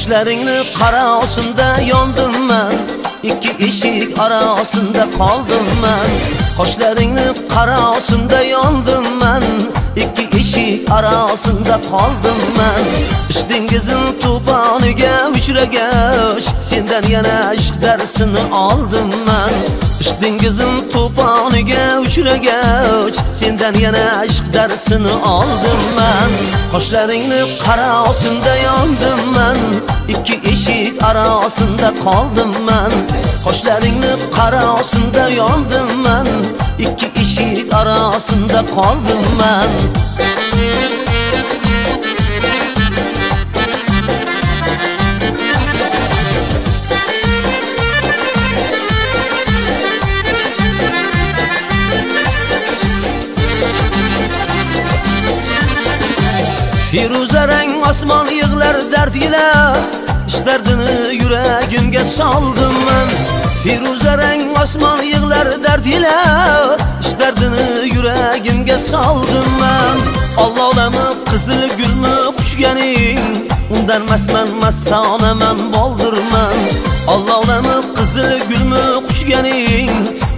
Qoshlaringni qarosunda yondim man. Ikki eshik orasida qoldim man. Qoshlaringni qarosunda yondim man. Ikki eshik orasida qoldim man. Ishdingizim tuponiga uchragach sendan yana ishq darsini oldim men ishq dengizim to'poniga uchragach sendan yana ishq darsini oldim man. Qoshlaringni qara osinda yondim man ikki eshik arosinda qoldim man. Qoshlaringni qara osinda yondim man ikki eshik arosinda qoldim man. Firuza rang osmon yig'lar dard ila ish dardini yuragimga soldim men. Firuza rang osmon yig'lar dard ila ish dardini yuragimga soldim men. Allohlamib qizil gulni quchganing undan masman mastonaman boldirman Allohlamib qizil gulni quchganing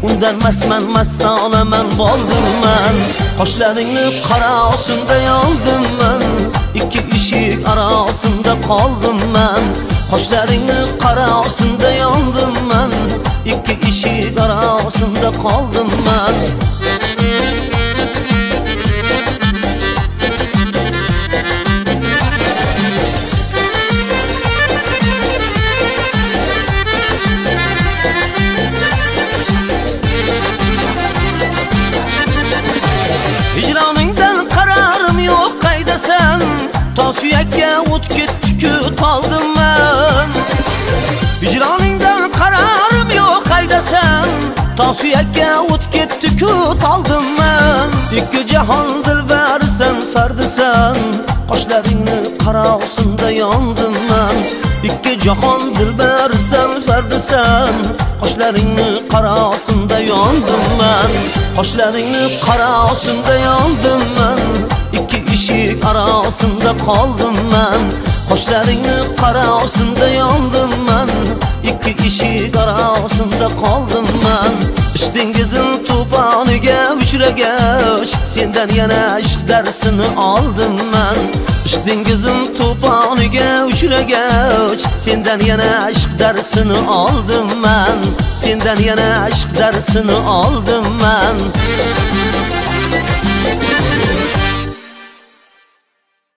undan masman mastonaman boldirman qoshlaringni qarosunda yondim orasida qoldim men qoshlaringni qarosunda yondim men ikki eshik orasida To suyakka o't ketdi-ku qoldim men Ikki jahon dilbarisan fardisan Qoshlaringni qarosunda yondim men Ikki jahon dilbarisan fardisan Qoshlaringni qarosunda yondim men Qoshlaringni qarosunda yondim men Ikki eshik orasida qoldim men Qoshlaringni qarosunda yondim men Ikki eshik orasida qoldim men ish dengizim to'poniga uchragach sendan yana ishq darsini oldim man. Ish dengizim to'poniga uchragach sendan yana ishq darsini oldim man. Sendan yana ishq darsini oldim man.